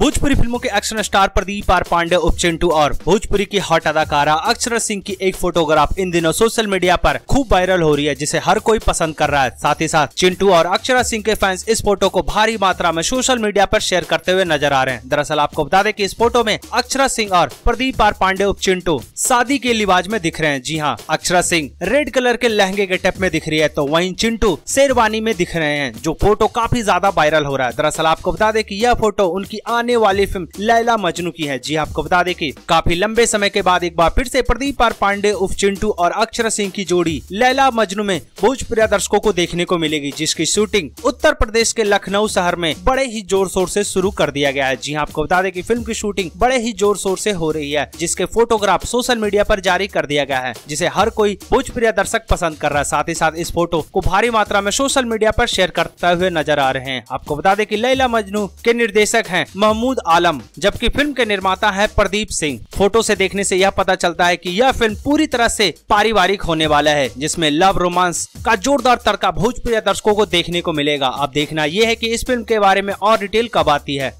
भोजपुरी फ़िल्मों के action star Pradeep R Pandey, उपचिंटू और भोजपुरी की हॉट अदाकारा अक्षर सिंह की एक फोटोग्राफ इन दिनों सोशल मीडिया पर खूब वायरल हो रही है, जिसे हर कोई पसंद कर रहा है। साथ ही साथ, चिंटू और अक्षरा सिंह के फैंस इस फ़ोटो को भारी मात्रा में सोशल मीडिया पर शेयर करते हुए नज़र आ रहे हैं। दरअसल आपको बता दें कि इस फ़ोटो में अक्षरा सिंह और प्रदीप आर पांडे, उपचिंटू शादी के लिबाज में दिख रहे हैं। जी हाँ अक्षरा सिंह रेड कलर के लहंगे के टप में दिख रही है तो वहीं चिंटू शेरवानी में दिख रहे हैं, जो फ़ोटो काफ़ी ज़्यादा वायरल हो रहा है। दरअसल आपको बता दें कि यह फ़ोटो उनकी आने वाली फ़िल्म लैला मजनू की है। जी आपको बता दें कि काफ़ी लंबे समय के बाद एक बार फिर से प्रदीप आर पांडे उफ चिंटू और अक्षर सिंह की जोड़ी लैला मजनू में भोजपुरी दर्शकों को देखने को मिलेगी, जिसकी शूटिंग उत्तर प्रदेश के लखनऊ शहर में बड़े ही ज़ोर शोर से शुरू कर दिया गया है। जी हाँ आपको बता दें कि फ़िल्म की शूटिंग बड़े ही ज़ोर शोर से हो रही है, जिसके फोटोग्राफ सोशल मीडिया पर जारी कर दिया गया है, जिसे हर कोई भोजप्रिय दर्शक पसंद कर रहा है। साथ ही साथ इस फ़ोटो को भारी मात्रा में सोशल मीडिया पर शेयर करते हुए नज़र आ रहे हैं। आपको बता दें कि लैला मजनू के निर्देशक है हैं महमूद आलम, जबकि फ़िल्म के निर्माता है प्रदीप सिंह। फ़ोटो से देखने से यह पता चलता है कि यह फ़िल्म पूरी तरह से पारिवारिक होने वाला है, जिसमें लव रोमांस का जोरदार तड़का भोजप्रिय दर्शकों को देखने को मिलेगा। अब देखना यह है की इस फ़िल्म के बारे में और डिटेल कब आती है।